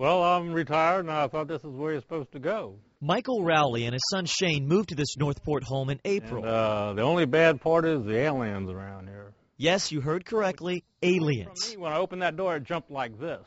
Well, I'm retired and I thought this is where you're supposed to go. Michael Rowley and his son Shane moved to this North Port home in April. And, uh, the only bad part is the aliens around here. Yes, you heard correctly, aliens. When I opened that door, it jumped like this.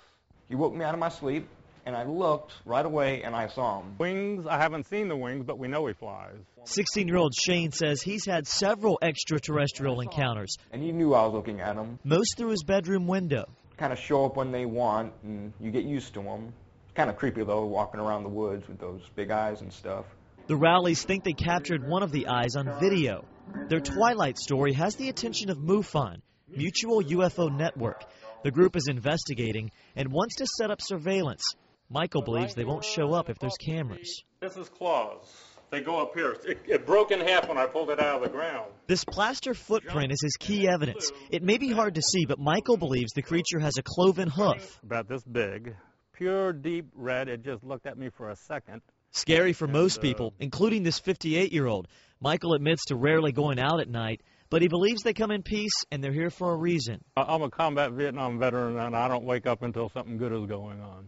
He woke me out of my sleep, and I looked right away, and I saw him. Wings, I haven't seen the wings, but we know he flies. 16 year old Shane says he's had several extraterrestrial encounters. And he knew I was looking at him. Most through his bedroom window. Kind of show up when they want, and you get used to them. Kind of creepy, though, walking around the woods with those big eyes and stuff. The Rowleys think they captured one of the eyes on video. Their Twilight story has the attention of MUFON, Mutual UFO Network. The group is investigating and wants to set up surveillance. Michael believes they won't show up if there's cameras. This is claws. They go up here. It, it, broke in half when I pulled it out of the ground. This plaster footprint is his key evidence. It may be hard to see, but Michael believes the creature has a cloven hoof. About this big. Pure deep red. It just looked at me for a second. Scary for most uh, people, including this 58 year old. Michael admits to rarely going out at night, but he believes they come in peace and they're here for a reason. I'm a combat Vietnam veteran and I don't wake up until something good is going on.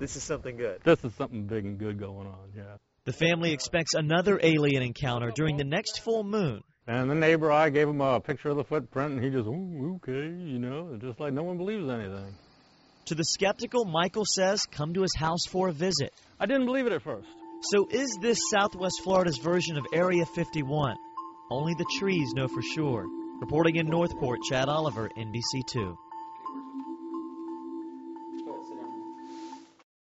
This is something good. This is something big and good going on, yeah. The family expects another alien encounter during the next full moon. And the neighbor, I gave him a picture of the footprint, and he just, okay, you know, just like no one believes anything. To the skeptical, Michael says, come to his house for a visit. I didn't believe it at first. So is this Southwest Florida's version of Area 51? Only the trees know for sure. Reporting in North Port, Chad Oliver, NBC2.